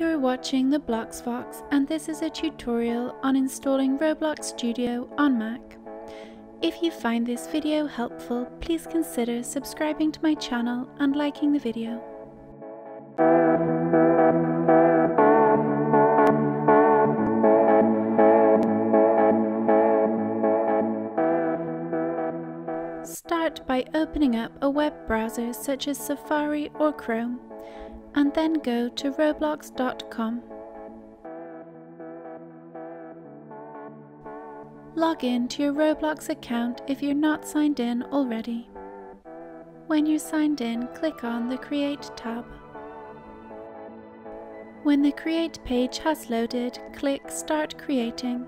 You're watching the Blox Fox and this is a tutorial on installing Roblox Studio on Mac. If you find this video helpful, please consider subscribing to my channel and liking the video. Start by opening up a web browser such as Safari or Chrome and then go to roblox.com. Log in to your Roblox account if you're not signed in already. When you're signed in, click on the Create tab. When the Create page has loaded, click Start Creating.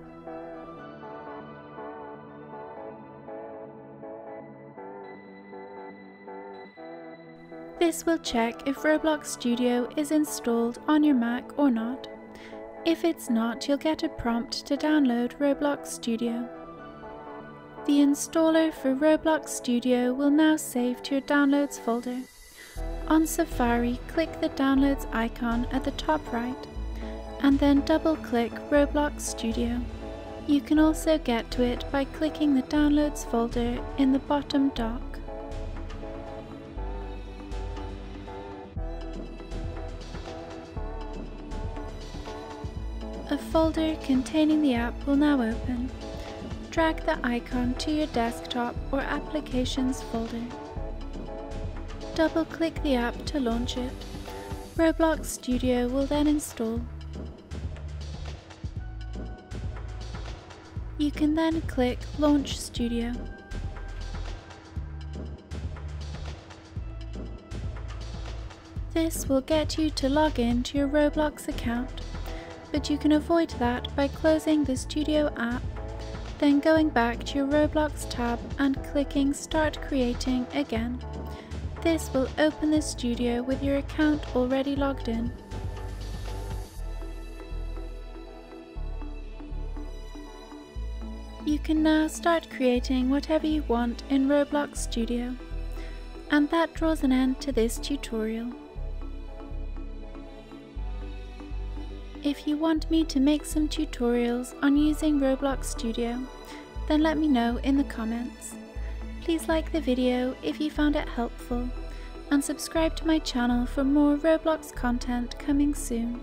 This will check if Roblox Studio is installed on your Mac or not. If it's not, you'll get a prompt to download Roblox Studio. The installer for Roblox Studio will now save to your Downloads folder. On Safari, click the Downloads icon at the top right, and then double-click Roblox Studio. You can also get to it by clicking the Downloads folder in the bottom dock. A folder containing the app will now open. Drag the icon to your desktop or Applications folder. Double-click the app to launch it. Roblox Studio will then install. You can then click Launch Studio. This will get you to log in to your Roblox account but you can avoid that by closing the Studio app, then going back to your Roblox tab and clicking Start Creating again. This will open the studio with your account already logged in. You can now start creating whatever you want in Roblox Studio. And that draws an end to this tutorial. If you want me to make some tutorials on using Roblox Studio, then let me know in the comments. Please like the video if you found it helpful, and subscribe to my channel for more Roblox content coming soon.